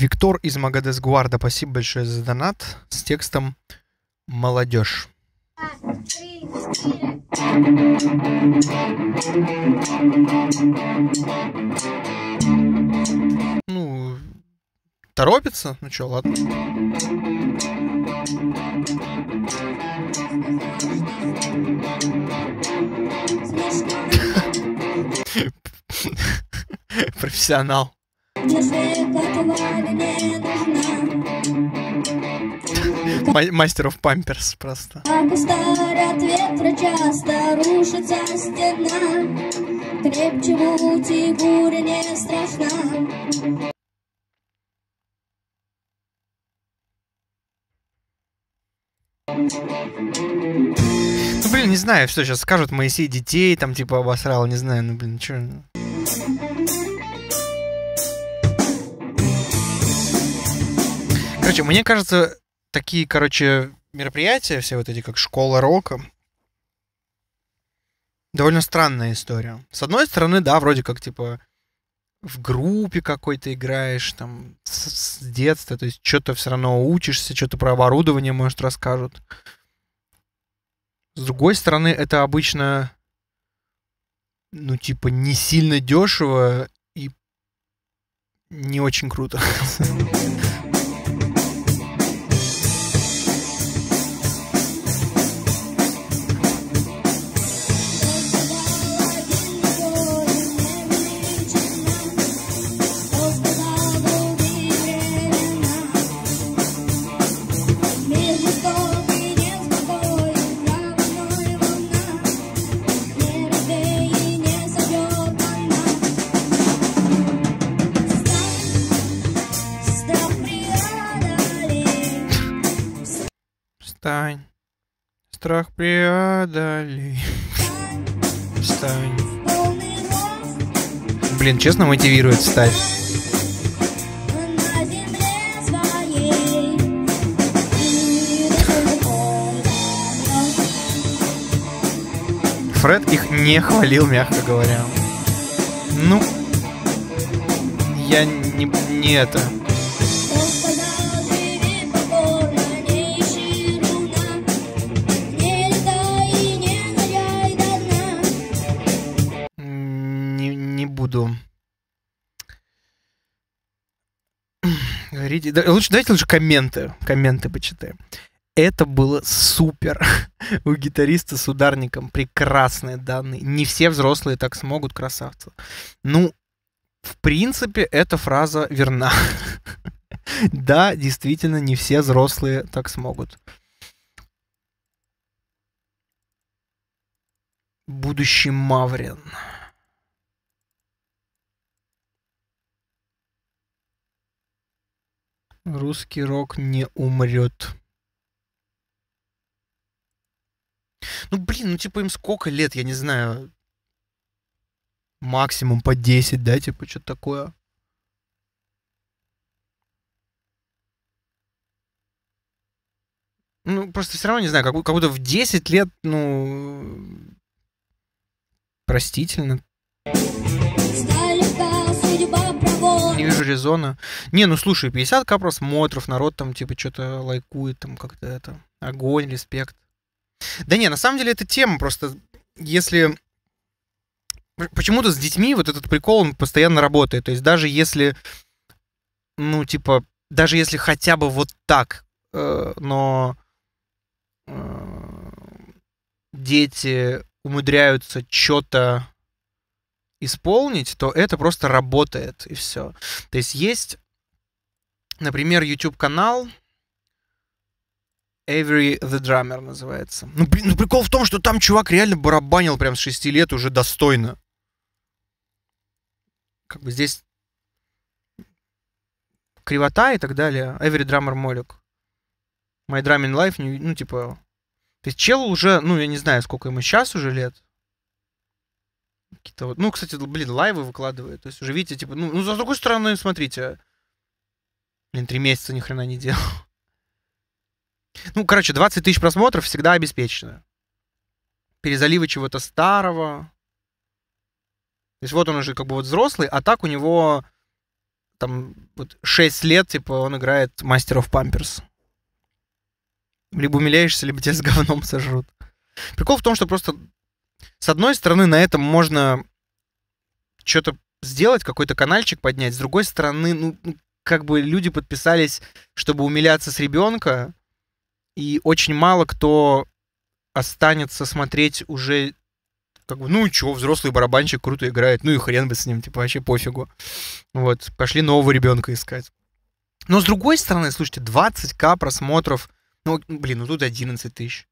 Виктор из Магадес Гуарда, спасибо большое за донат с текстом «Молодежь». Ну, торопится? Ну что, ладно. Профессионал. Мастер of памперс просто. Как от ветра часто рушится стена, Крепче будь буря не страшна. Ну, блин, не знаю, что сейчас скажут Моисей детей, там, типа, обосрал, не знаю, ну, блин, что... Короче, мне кажется, такие, короче, мероприятия, все вот эти, как школа рока, довольно странная история. С одной стороны, да, вроде как, типа, в группе какой-то играешь, там, с, с детства, то есть что-то все равно учишься, что-то про оборудование, может, расскажут. С другой стороны, это обычно, ну, типа, не сильно дешево и не очень круто. Страх преодолей. Встань. Блин, честно мотивирует встать. Фред их не хвалил, мягко говоря. Ну, я не, не это. Буду говорить. Да, лучше давайте лучше комменты. Комменты почитаем. Это было супер. У гитариста с ударником прекрасные данные. Не все взрослые так смогут, красавцы. Ну, в принципе, эта фраза верна. да, действительно, не все взрослые так смогут. Будущий Маврин. Русский рок не умрет. Ну, блин, ну, типа, им сколько лет, я не знаю. Максимум по 10, да, типа, что-то такое. Ну, просто все равно, не знаю, как, как будто в 10 лет, ну, простительно. Не вижу резона. Не, ну слушай, 50к просмотров, народ там типа что-то лайкует, там как-то это, огонь, респект. Да не, на самом деле это тема, просто если... Почему-то с детьми вот этот прикол, он постоянно работает. То есть даже если, ну, типа, даже если хотя бы вот так, э, но э, дети умудряются что-то исполнить, то это просто работает, и все. То есть есть, например, YouTube-канал Avery the Drummer называется. Ну, блин, ну прикол в том, что там чувак реально барабанил прям с 6 лет уже достойно. Как бы здесь кривота и так далее. Every Drummer Молик. My Drumming Life, ну, типа... То есть чел уже, ну, я не знаю, сколько ему сейчас уже лет. Какие-то вот, ну, кстати, блин, лайвы выкладывает. То есть уже видите, типа, ну, ну с другой стороны, смотрите, блин, три месяца ни хрена не делал. Ну, короче, 20 тысяч просмотров всегда обеспечено. Перезаливы чего-то старого. То есть вот он уже как бы вот взрослый, а так у него там вот 6 лет, типа, он играет of Pampers. Либо умиляешься, либо тебя с говном сожрут. Прикол в том, что просто с одной стороны на этом можно что-то сделать, какой-то канальчик поднять, с другой стороны, ну, ну, как бы люди подписались, чтобы умиляться с ребенка, и очень мало кто останется смотреть уже как бы, ну и чё, взрослый барабанщик круто играет, ну и хрен бы с ним, типа, вообще пофигу. Вот, пошли нового ребенка искать. Но с другой стороны, слушайте, 20к просмотров, ну, блин, ну тут 11 тысяч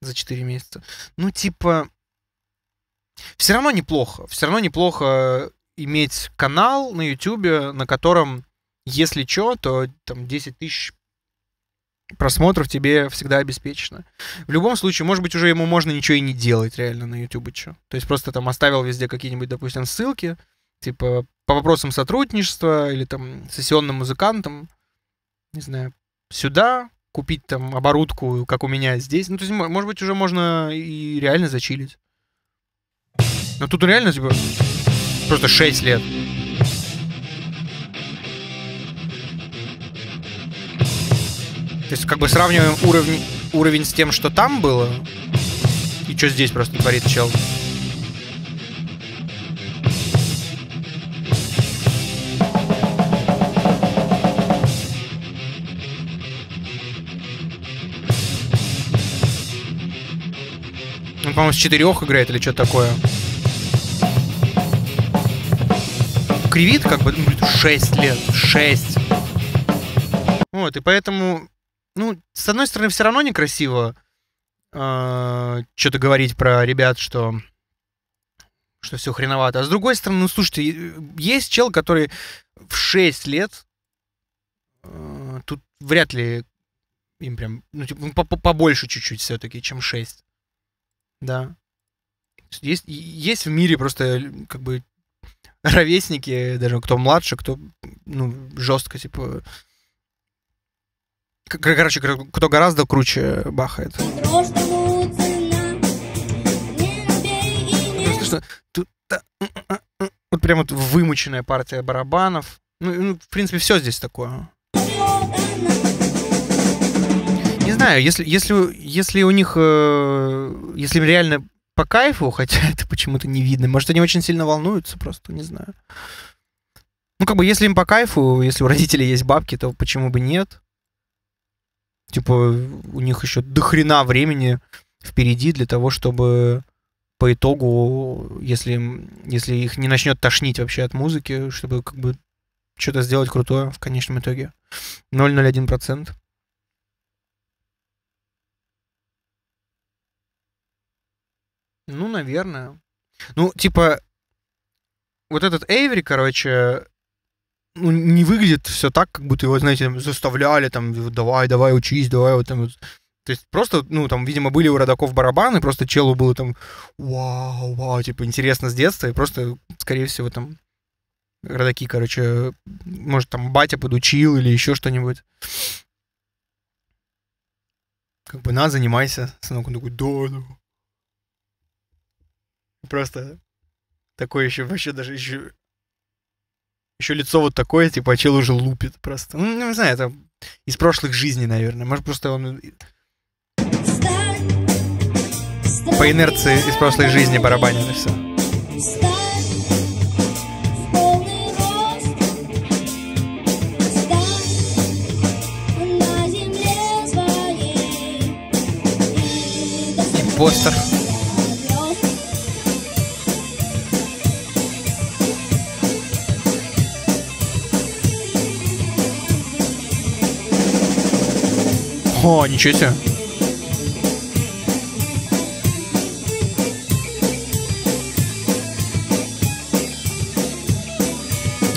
за 4 месяца. Ну, типа, все равно неплохо. Все равно неплохо иметь канал на YouTube, на котором, если что, то там 10 тысяч просмотров тебе всегда обеспечено. В любом случае, может быть, уже ему можно ничего и не делать реально на YouTube. Что. То есть просто там оставил везде какие-нибудь, допустим, ссылки, типа по вопросам сотрудничества или там сессионным музыкантам, не знаю, сюда, купить там оборудку, как у меня здесь. Ну, то есть, может быть, уже можно и реально зачилить. Но тут реально, типа, просто 6 лет. То есть, как бы сравниваем уровень, уровень с тем, что там было, и что здесь просто творит чел. По-моему, с четырех играет или что-то такое. Кривит как бы ну, 6 лет. 6. Вот, и поэтому ну, с одной стороны, все равно некрасиво э, что-то говорить про ребят, что что все хреновато. А с другой стороны, ну, слушайте, есть чел, который в 6 лет э, тут вряд ли им прям, ну, типа, побольше чуть-чуть все-таки, чем 6. Да. Есть, есть в мире просто, как бы, ровесники, даже кто младше, кто, ну, жестко, типа, Короче, кто гораздо круче бахает. Вот прям вот вымученная партия барабанов. Ну, ну, в принципе, все здесь такое. Не знаю, если, если, если у них, э, если им реально по кайфу, хотя это почему-то не видно, может, они очень сильно волнуются просто, не знаю. Ну, как бы, если им по кайфу, если у родителей есть бабки, то почему бы нет? Типа, у них еще до хрена времени впереди для того, чтобы по итогу, если, если их не начнет тошнить вообще от музыки, чтобы как бы что-то сделать крутое в конечном итоге. 0,01%. Ну, наверное. Ну, типа, вот этот Эйвери, короче, ну, не выглядит все так, как будто его, знаете, заставляли, там, давай, давай, учись, давай, вот там, то есть просто, ну, там, видимо, были у родаков барабаны, просто челу было там, вау, вау, типа, интересно с детства, и просто, скорее всего, там, родаки, короче, может, там, батя подучил или еще что-нибудь. Как бы, на, занимайся. Сынок, он такой, да, да. Просто такой еще, вообще даже еще еще лицо вот такое, типа, а чел уже лупит просто. Ну, не знаю, это из прошлых жизней, наверное. Может, просто он по инерции из прошлой жизни барабанит и все. Импостер. О, ничего себе.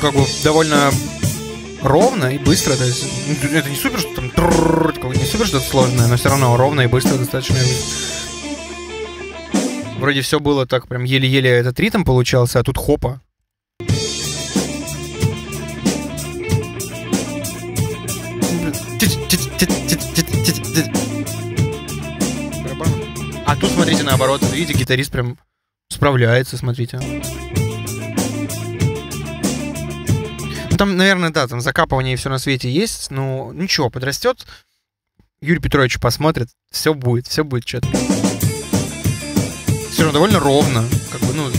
Как бы довольно ровно и быстро. То есть, ну, это не супер, что там не супер что-то сложное, но все равно ровно и быстро достаточно. Вроде все было так, прям еле-еле этот ритм получался, а тут хопа. Наоборот, видите, гитарист прям справляется, смотрите. там, наверное, да, там закапывание и все на свете есть, но ничего, подрастет, Юрий Петрович посмотрит, все будет, все будет что-то. Все равно довольно ровно, как бы, ну,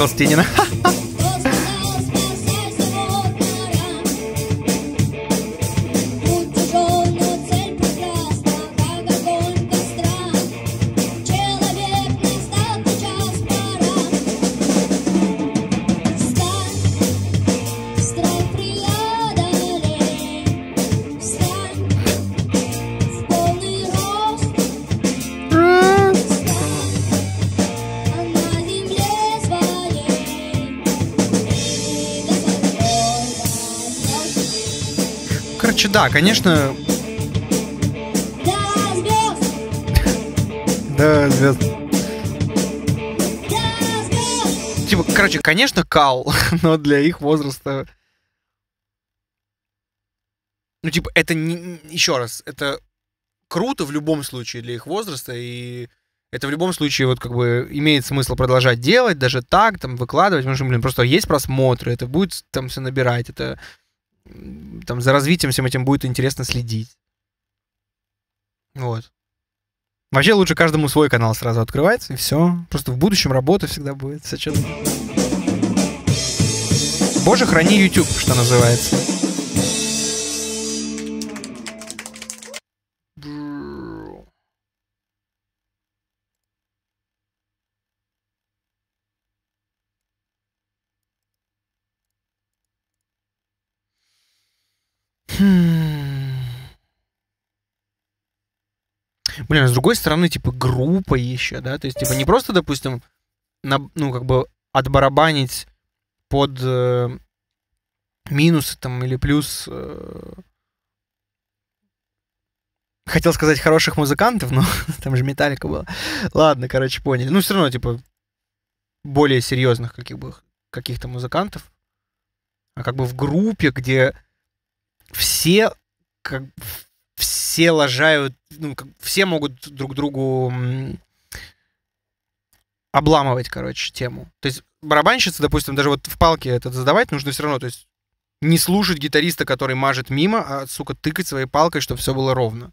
лучше Короче, да, конечно. Да, звезд. Типа, короче, конечно, кал, но для их возраста. Ну, типа, это не. Еще раз, это круто в любом случае для их возраста, и это в любом случае вот как бы имеет смысл продолжать делать, даже так, там, выкладывать, потому что, блин, просто есть просмотры, это будет там все набирать, это там за развитием всем этим будет интересно следить. Вот. Вообще лучше каждому свой канал сразу открывать, и все. Просто в будущем работа всегда будет. Все Боже, храни YouTube, что называется. Блин, а с другой стороны, типа, группа еще, да? То есть, типа, не просто, допустим, на, ну, как бы отбарабанить под э, минусы там или плюс... Э, хотел сказать хороших музыкантов, но там же металлика была. Ладно, короче, поняли. Ну, все равно, типа, более серьезных каких бы каких-то музыкантов. А как бы в группе, где все как все лажают, ну, все могут друг другу обламывать, короче, тему. То есть барабанщица, допустим, даже вот в палке это задавать нужно все равно, то есть не слушать гитариста, который мажет мимо, а, сука, тыкать своей палкой, чтобы все было ровно.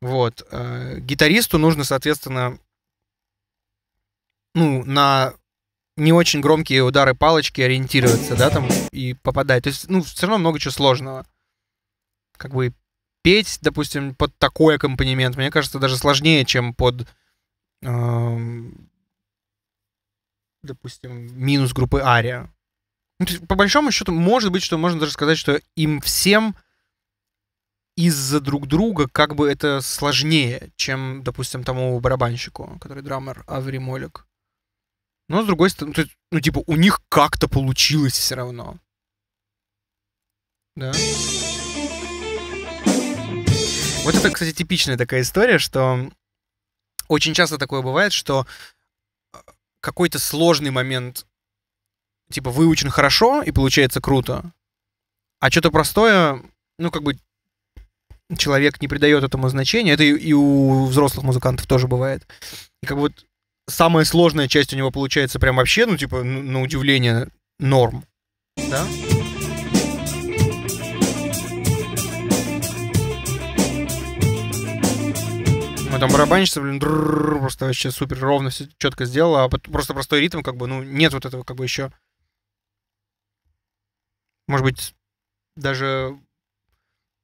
Вот. Э, гитаристу нужно, соответственно, ну, на не очень громкие удары палочки ориентироваться, да, там, и попадать. То есть, ну, все равно много чего сложного. Как бы петь, допустим, под такой аккомпанемент, мне кажется, даже сложнее, чем под, э, допустим, минус группы Ария. Ну, по большому счету, может быть, что можно даже сказать, что им всем из-за друг друга как бы это сложнее, чем, допустим, тому барабанщику, который драмер Аври Молик. Но, с другой стороны, ну, типа, у них как-то получилось все равно. Да. Вот это, кстати, типичная такая история, что очень часто такое бывает, что э, какой-то сложный момент типа выучен хорошо и получается круто, а что-то простое, ну, как бы человек не придает этому значения. Это и у взрослых музыкантов тоже бывает. И как бы вот самая сложная часть у него получается прям вообще, ну, типа, на удивление, норм. Да? Мы там барабанщица, блин, просто вообще супер ровно все четко сделала, а просто простой ритм, как бы, ну, нет вот этого, как бы, еще. Может быть, даже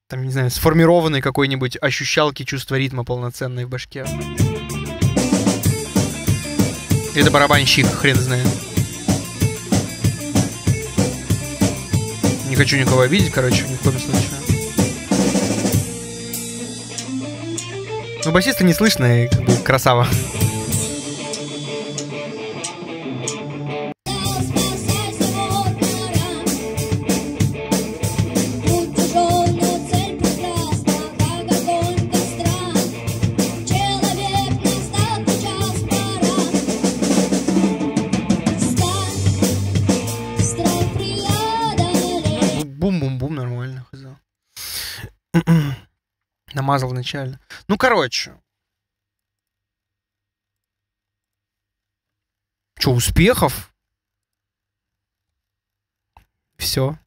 там, не знаю, сформированной какой-нибудь ощущалки чувства ритма полноценной в башке. Это барабанщик, хрен знает. Не хочу никого обидеть, короче, ни в коем случае. Ну, басиста не слышно, и как бы красава. Намазал вначале. Ну, короче. Че, успехов? Все.